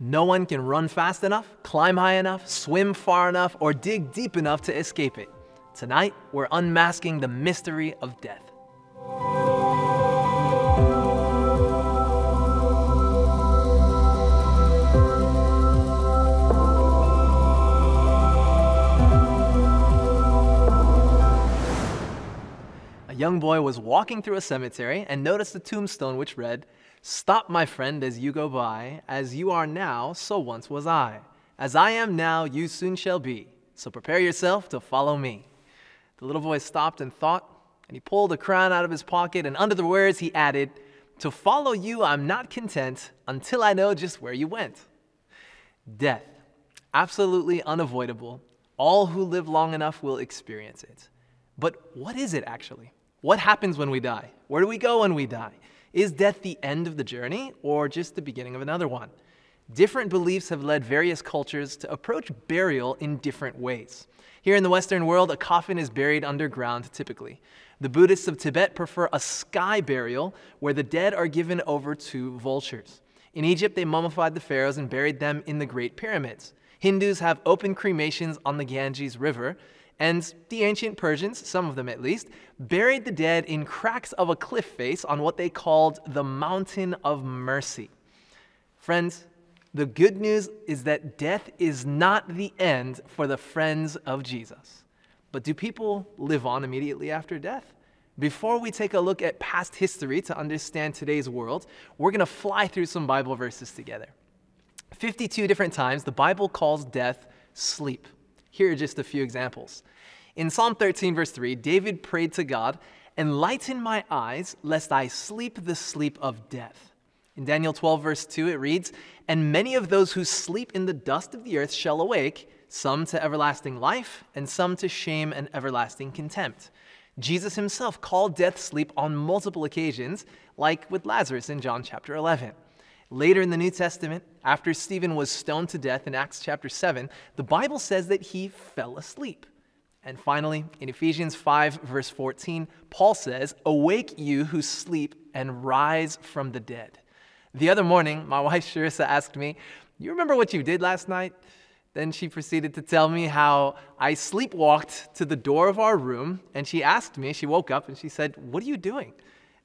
No one can run fast enough, climb high enough, swim far enough, or dig deep enough to escape it. Tonight, we're unmasking the mystery of death. A young boy was walking through a cemetery and noticed a tombstone which read, Stop, my friend, as you go by. As you are now, so once was I. As I am now, you soon shall be. So prepare yourself to follow me. The little boy stopped and thought, and he pulled a crown out of his pocket, and under the words he added, To follow you, I'm not content until I know just where you went. Death, absolutely unavoidable. All who live long enough will experience it. But what is it actually? What happens when we die? Where do we go when we die? Is death the end of the journey or just the beginning of another one? Different beliefs have led various cultures to approach burial in different ways. Here in the Western world, a coffin is buried underground typically. The Buddhists of Tibet prefer a sky burial where the dead are given over to vultures. In Egypt, they mummified the pharaohs and buried them in the Great Pyramids. Hindus have open cremations on the Ganges River, and the ancient Persians, some of them at least, buried the dead in cracks of a cliff face on what they called the Mountain of Mercy. Friends, the good news is that death is not the end for the friends of Jesus. But do people live on immediately after death? Before we take a look at past history to understand today's world, we're going to fly through some Bible verses together. 52 different times, the Bible calls death sleep. Here are just a few examples. In Psalm 13, verse 3, David prayed to God, Enlighten my eyes, lest I sleep the sleep of death. In Daniel 12, verse 2, it reads, And many of those who sleep in the dust of the earth shall awake, some to everlasting life, and some to shame and everlasting contempt. Jesus himself called death sleep on multiple occasions, like with Lazarus in John chapter 11. Later in the New Testament, after Stephen was stoned to death in Acts chapter 7, the Bible says that he fell asleep. And finally, in Ephesians 5, verse 14, Paul says, Awake you who sleep and rise from the dead. The other morning, my wife Sharissa asked me, You remember what you did last night? Then she proceeded to tell me how I sleepwalked to the door of our room, and she asked me, she woke up and she said, What are you doing?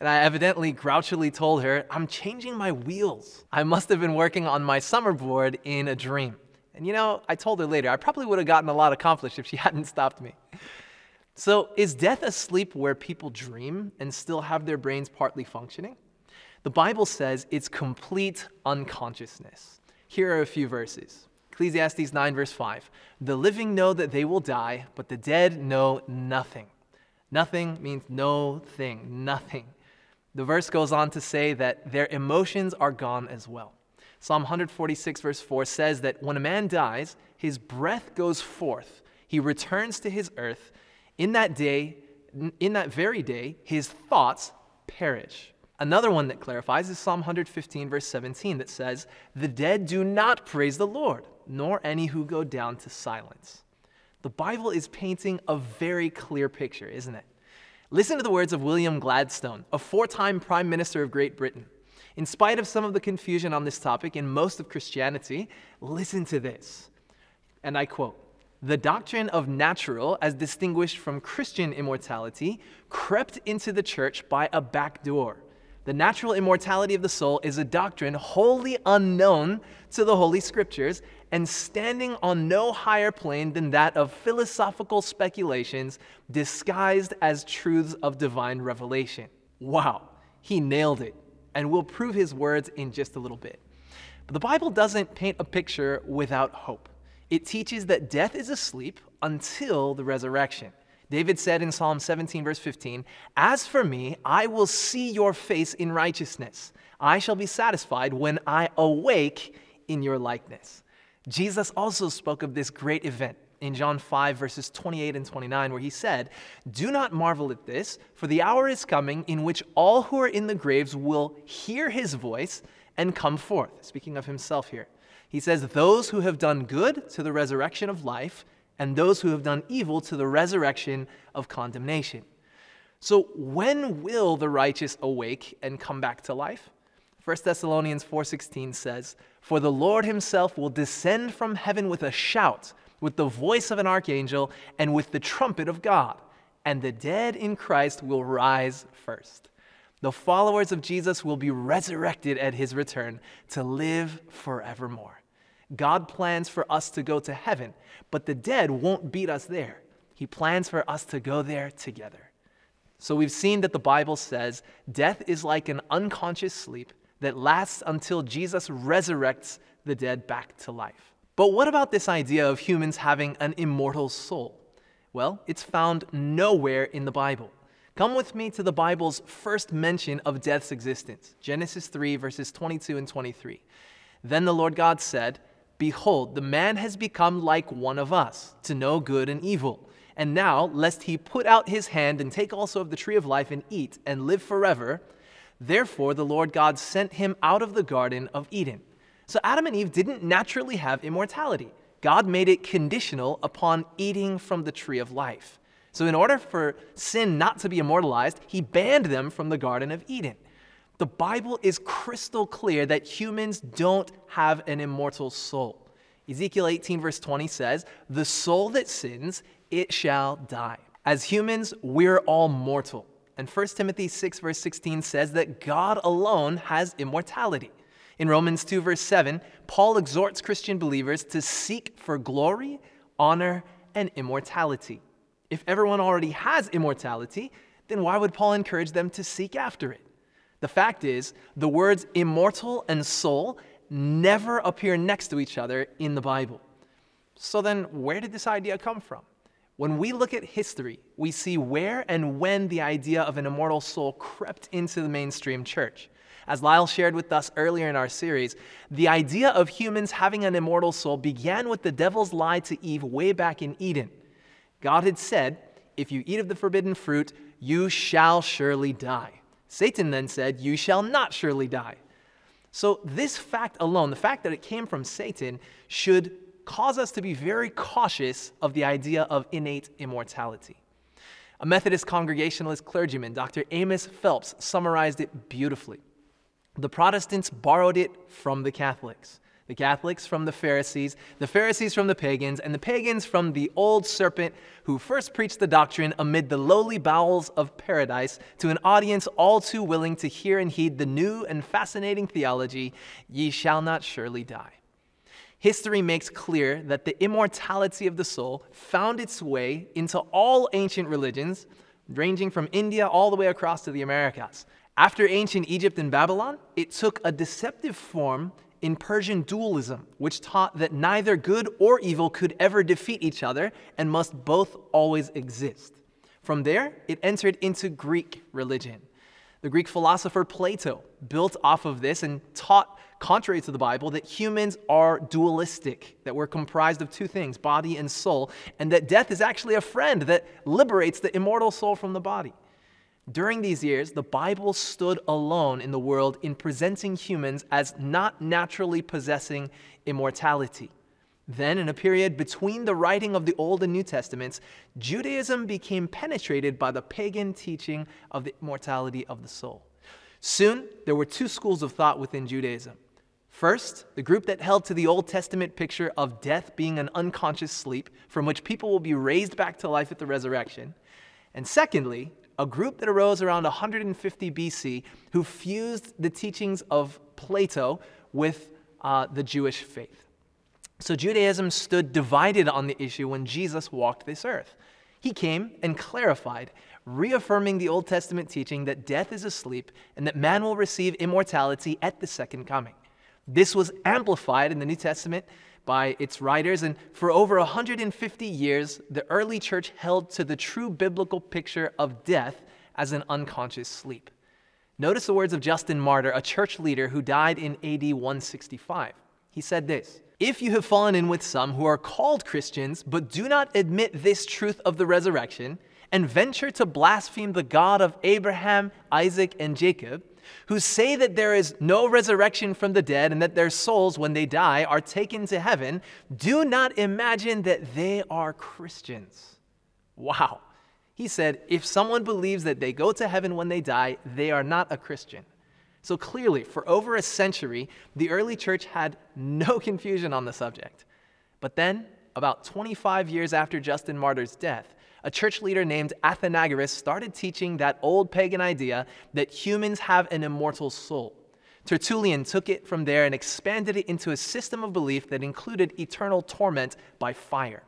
And I evidently grouchily told her, I'm changing my wheels. I must have been working on my summer board in a dream. And you know, I told her later, I probably would have gotten a lot accomplished if she hadn't stopped me. So, is death a sleep where people dream and still have their brains partly functioning? The Bible says it's complete unconsciousness. Here are a few verses. Ecclesiastes 9, verse 5. The living know that they will die, but the dead know nothing. Nothing means no thing, nothing. The verse goes on to say that their emotions are gone as well. Psalm 146, verse 4 says that when a man dies, his breath goes forth. He returns to his earth. In that day, in that very day, his thoughts perish. Another one that clarifies is Psalm 115, verse 17, that says, The dead do not praise the Lord, nor any who go down to silence. The Bible is painting a very clear picture, isn't it? Listen to the words of William Gladstone, a four time Prime Minister of Great Britain. In spite of some of the confusion on this topic in most of Christianity, listen to this. And I quote The doctrine of natural, as distinguished from Christian immortality, crept into the church by a back door. The natural immortality of the soul is a doctrine wholly unknown to the Holy Scriptures and standing on no higher plane than that of philosophical speculations disguised as truths of divine revelation. Wow, he nailed it. And we'll prove his words in just a little bit. But the Bible doesn't paint a picture without hope. It teaches that death is asleep until the resurrection. David said in Psalm 17, verse 15, As for me, I will see your face in righteousness. I shall be satisfied when I awake in your likeness. Jesus also spoke of this great event in John 5, verses 28 and 29, where he said, Do not marvel at this, for the hour is coming in which all who are in the graves will hear his voice and come forth. Speaking of himself here. He says, Those who have done good to the resurrection of life, and those who have done evil to the resurrection of condemnation. So, when will the righteous awake and come back to life? 1 Thessalonians 4:16 says, "For the Lord himself will descend from heaven with a shout, with the voice of an archangel, and with the trumpet of God, and the dead in Christ will rise first." The followers of Jesus will be resurrected at his return to live forevermore. God plans for us to go to heaven, but the dead won't beat us there. He plans for us to go there together. So we've seen that the Bible says death is like an unconscious sleep that lasts until Jesus resurrects the dead back to life. But what about this idea of humans having an immortal soul? Well, it's found nowhere in the Bible. Come with me to the Bible's first mention of death's existence Genesis 3, verses 22 and 23. Then the Lord God said, Behold, the man has become like one of us, to know good and evil. And now, lest he put out his hand and take also of the tree of life and eat and live forever, therefore the Lord God sent him out of the Garden of Eden. So Adam and Eve didn't naturally have immortality. God made it conditional upon eating from the tree of life. So, in order for sin not to be immortalized, he banned them from the Garden of Eden. The Bible is crystal clear that humans don't have an immortal soul. Ezekiel 18, verse 20 says, The soul that sins, it shall die. As humans, we're all mortal. And 1 Timothy 6, verse 16 says that God alone has immortality. In Romans 2, verse 7, Paul exhorts Christian believers to seek for glory, honor, and immortality. If everyone already has immortality, then why would Paul encourage them to seek after it? The fact is, the words immortal and soul never appear next to each other in the Bible. So then, where did this idea come from? When we look at history, we see where and when the idea of an immortal soul crept into the mainstream church. As Lyle shared with us earlier in our series, the idea of humans having an immortal soul began with the devil's lie to Eve way back in Eden. God had said, If you eat of the forbidden fruit, you shall surely die. Satan then said, You shall not surely die. So, this fact alone, the fact that it came from Satan, should cause us to be very cautious of the idea of innate immortality. A Methodist Congregationalist clergyman, Dr. Amos Phelps, summarized it beautifully. The Protestants borrowed it from the Catholics the Catholics from the Pharisees, the Pharisees from the pagans, and the pagans from the old serpent who first preached the doctrine amid the lowly bowels of paradise to an audience all too willing to hear and heed the new and fascinating theology ye shall not surely die. History makes clear that the immortality of the soul found its way into all ancient religions, ranging from India all the way across to the Americas. After ancient Egypt and Babylon, it took a deceptive form in Persian dualism, which taught that neither good or evil could ever defeat each other and must both always exist. From there, it entered into Greek religion. The Greek philosopher Plato built off of this and taught, contrary to the Bible, that humans are dualistic, that we're comprised of two things, body and soul, and that death is actually a friend that liberates the immortal soul from the body. During these years, the Bible stood alone in the world in presenting humans as not naturally possessing immortality. Then, in a period between the writing of the Old and New Testaments, Judaism became penetrated by the pagan teaching of the immortality of the soul. Soon, there were two schools of thought within Judaism. First, the group that held to the Old Testament picture of death being an unconscious sleep from which people will be raised back to life at the resurrection. And secondly, a group that arose around 150 BC who fused the teachings of Plato with uh, the Jewish faith. So Judaism stood divided on the issue when Jesus walked this earth. He came and clarified, reaffirming the Old Testament teaching that death is asleep and that man will receive immortality at the second coming. This was amplified in the New Testament by its writers, and for over 150 years, the early church held to the true biblical picture of death as an unconscious sleep. Notice the words of Justin Martyr, a church leader who died in AD 165. He said this If you have fallen in with some who are called Christians but do not admit this truth of the resurrection, and venture to blaspheme the God of Abraham, Isaac, and Jacob, who say that there is no resurrection from the dead and that their souls, when they die, are taken to heaven, do not imagine that they are Christians. Wow. He said, if someone believes that they go to heaven when they die, they are not a Christian. So clearly, for over a century, the early church had no confusion on the subject. But then, about 25 years after Justin Martyr's death, a church leader named Athenagoras started teaching that old pagan idea that humans have an immortal soul. Tertullian took it from there and expanded it into a system of belief that included eternal torment by fire.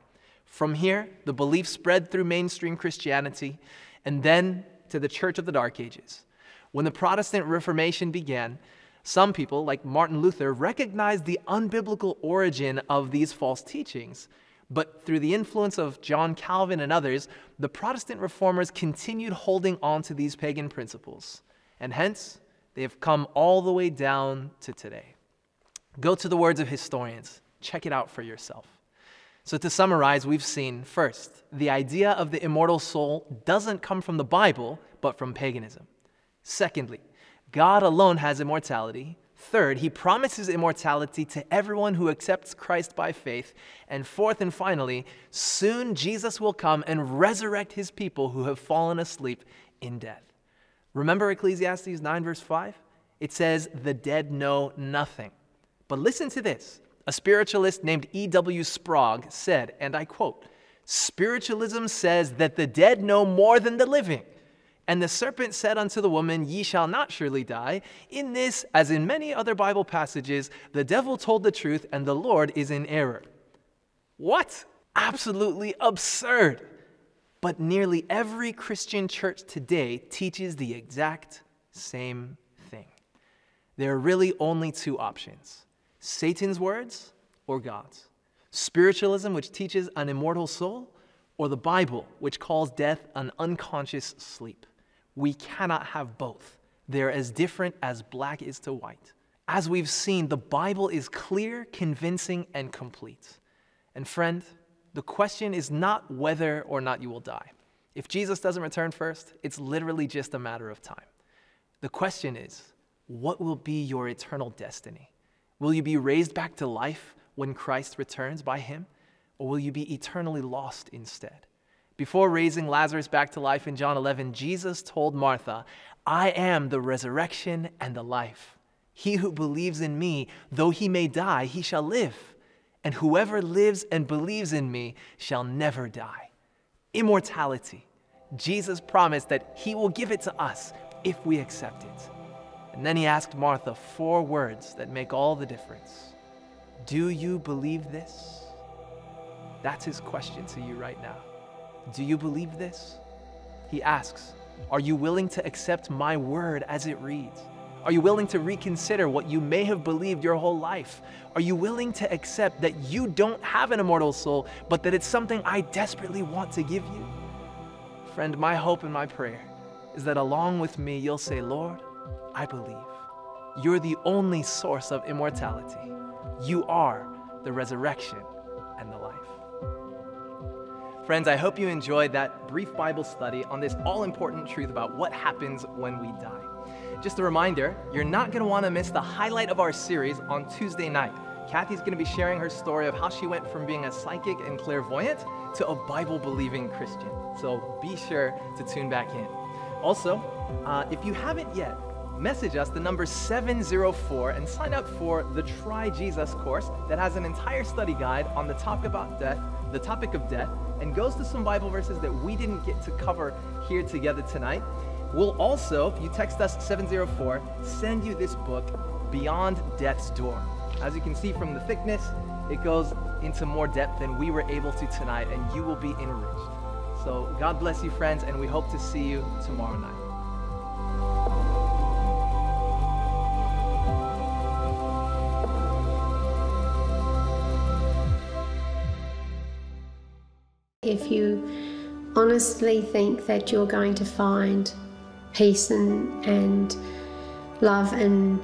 From here, the belief spread through mainstream Christianity and then to the Church of the Dark Ages. When the Protestant Reformation began, some people, like Martin Luther, recognized the unbiblical origin of these false teachings. But through the influence of John Calvin and others, the Protestant reformers continued holding on to these pagan principles. And hence, they have come all the way down to today. Go to the words of historians, check it out for yourself. So, to summarize, we've seen first, the idea of the immortal soul doesn't come from the Bible, but from paganism. Secondly, God alone has immortality. Third, he promises immortality to everyone who accepts Christ by faith. And fourth and finally, soon Jesus will come and resurrect his people who have fallen asleep in death. Remember Ecclesiastes 9, verse 5? It says, The dead know nothing. But listen to this. A spiritualist named E.W. Sprague said, and I quote, Spiritualism says that the dead know more than the living. And the serpent said unto the woman, Ye shall not surely die. In this, as in many other Bible passages, the devil told the truth and the Lord is in error. What? Absolutely absurd. But nearly every Christian church today teaches the exact same thing. There are really only two options Satan's words or God's. Spiritualism, which teaches an immortal soul, or the Bible, which calls death an unconscious sleep. We cannot have both. They're as different as black is to white. As we've seen, the Bible is clear, convincing, and complete. And friend, the question is not whether or not you will die. If Jesus doesn't return first, it's literally just a matter of time. The question is, what will be your eternal destiny? Will you be raised back to life when Christ returns by him, or will you be eternally lost instead? Before raising Lazarus back to life in John 11, Jesus told Martha, I am the resurrection and the life. He who believes in me, though he may die, he shall live. And whoever lives and believes in me shall never die. Immortality. Jesus promised that he will give it to us if we accept it. And then he asked Martha four words that make all the difference Do you believe this? That's his question to you right now. Do you believe this? He asks, Are you willing to accept my word as it reads? Are you willing to reconsider what you may have believed your whole life? Are you willing to accept that you don't have an immortal soul, but that it's something I desperately want to give you? Friend, my hope and my prayer is that along with me, you'll say, Lord, I believe. You're the only source of immortality. You are the resurrection. Friends, I hope you enjoyed that brief Bible study on this all important truth about what happens when we die. Just a reminder, you're not going to want to miss the highlight of our series on Tuesday night. Kathy's going to be sharing her story of how she went from being a psychic and clairvoyant to a Bible believing Christian. So be sure to tune back in. Also, uh, if you haven't yet, message us the number 704 and sign up for the Try Jesus course that has an entire study guide on the topic about death, the topic of death, and goes to some Bible verses that we didn't get to cover here together tonight. We'll also, if you text us 704, send you this book, Beyond Death's Door. As you can see from the thickness, it goes into more depth than we were able to tonight, and you will be enriched. So, God bless you, friends, and we hope to see you tomorrow night. Honestly think that you're going to find peace and, and love and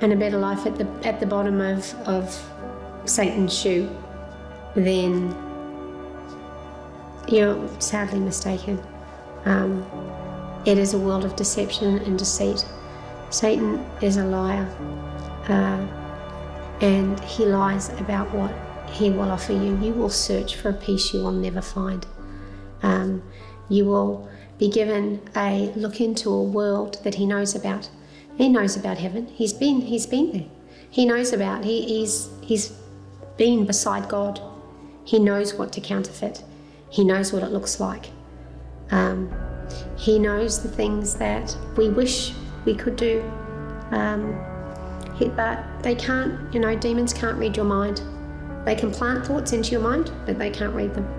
and a better life at the at the bottom of, of Satan's shoe, then you're sadly mistaken. Um, it is a world of deception and deceit. Satan is a liar, uh, and he lies about what he will offer you. You will search for a peace you will never find. Um, you will be given a look into a world that he knows about. He knows about heaven. He's been he's been there. He knows about he, he's he's been beside God. He knows what to counterfeit. He knows what it looks like. Um, he knows the things that we wish we could do. Um, but they can't, you know, demons can't read your mind. They can plant thoughts into your mind, but they can't read them.